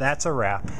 that's a wrap.